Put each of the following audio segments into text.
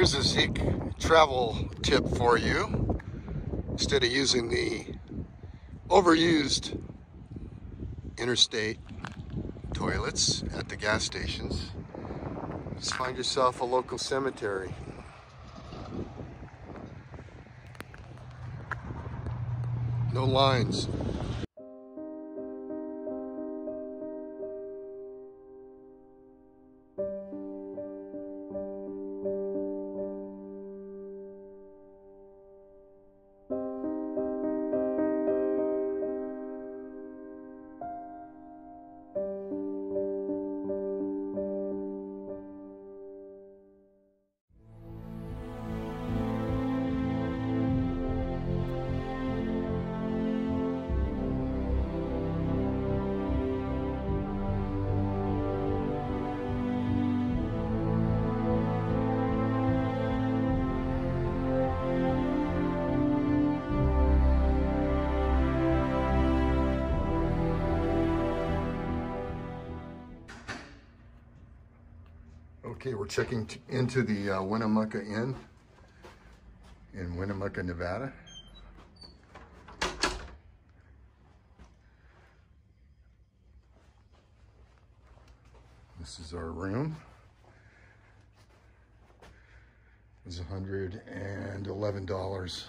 Here's a Zeke travel tip for you. Instead of using the overused interstate toilets at the gas stations, just find yourself a local cemetery. No lines. Okay, we're checking into the uh, Winnemucca Inn in Winnemucca, Nevada. This is our room. It's $111.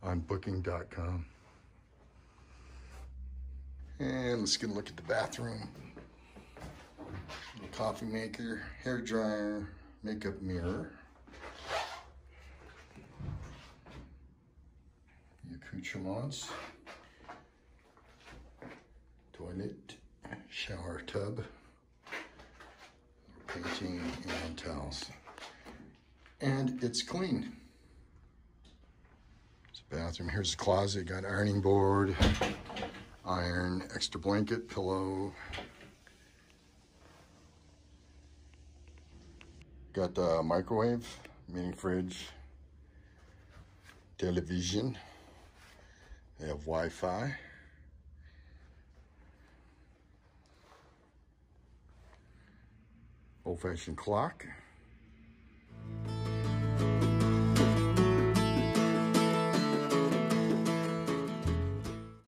on booking.com. And let's get a look at the bathroom. Coffee maker, hair dryer, makeup mirror. The accoutrements. Toilet, shower tub, painting and towels. And it's clean. It's a bathroom. Here's the closet. Got ironing board, iron, extra blanket, pillow. Got the microwave, mini fridge, television. They have Wi-Fi. Old-fashioned clock.